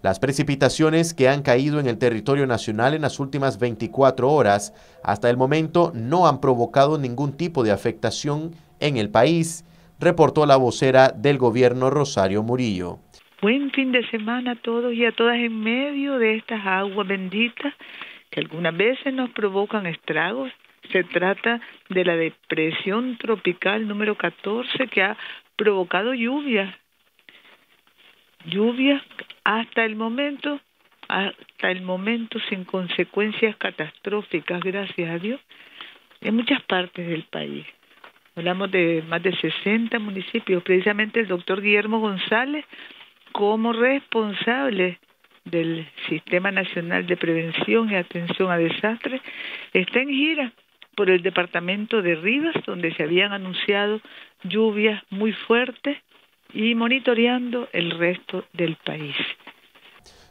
Las precipitaciones que han caído en el territorio nacional en las últimas 24 horas hasta el momento no han provocado ningún tipo de afectación en el país, reportó la vocera del gobierno Rosario Murillo. Buen fin de semana a todos y a todas en medio de estas aguas benditas que algunas veces nos provocan estragos. Se trata de la depresión tropical número 14 que ha provocado lluvias. Lluvias hasta el momento, hasta el momento sin consecuencias catastróficas, gracias a Dios, en muchas partes del país. Hablamos de más de 60 municipios. Precisamente el doctor Guillermo González como responsable del Sistema Nacional de Prevención y Atención a Desastres, está en gira por el departamento de Rivas, donde se habían anunciado lluvias muy fuertes y monitoreando el resto del país.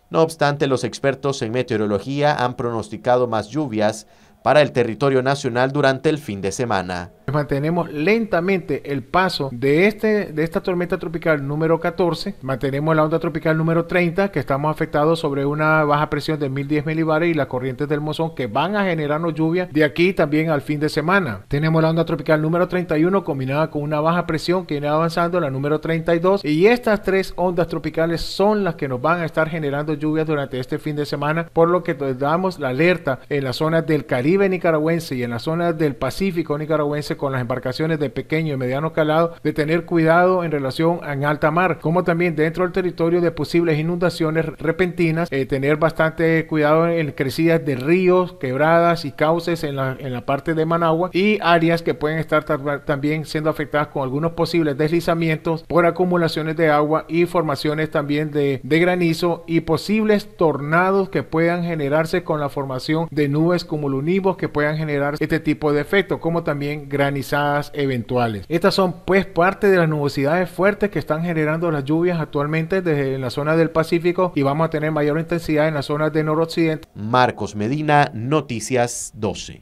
No obstante, los expertos en meteorología han pronosticado más lluvias para el territorio nacional durante el fin de semana. Mantenemos lentamente el paso de, este, de esta tormenta tropical número 14, mantenemos la onda tropical número 30, que estamos afectados sobre una baja presión de 1010 milibares y las corrientes del mozón que van a generarnos lluvia de aquí también al fin de semana. Tenemos la onda tropical número 31 combinada con una baja presión que viene avanzando, la número 32, y estas tres ondas tropicales son las que nos van a estar generando lluvias durante este fin de semana, por lo que damos la alerta en las zonas del Caribe nicaragüense y en las zonas del Pacífico nicaragüense con las embarcaciones de pequeño y mediano calado de tener cuidado en relación en alta mar, como también dentro del territorio de posibles inundaciones repentinas, eh, tener bastante cuidado en crecidas de ríos, quebradas y cauces en la, en la parte de Managua y áreas que pueden estar también siendo afectadas con algunos posibles deslizamientos por acumulaciones de agua y formaciones también de, de granizo y posibles tornados que puedan generarse con la formación de nubes cumulonivos que puedan generar este tipo de efecto, como también granizadas eventuales. Estas son pues parte de las nubosidades fuertes que están generando las lluvias actualmente desde la zona del Pacífico y vamos a tener mayor intensidad en las zonas de noroccidente. Marcos Medina, Noticias 12.